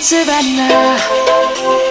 Savannah.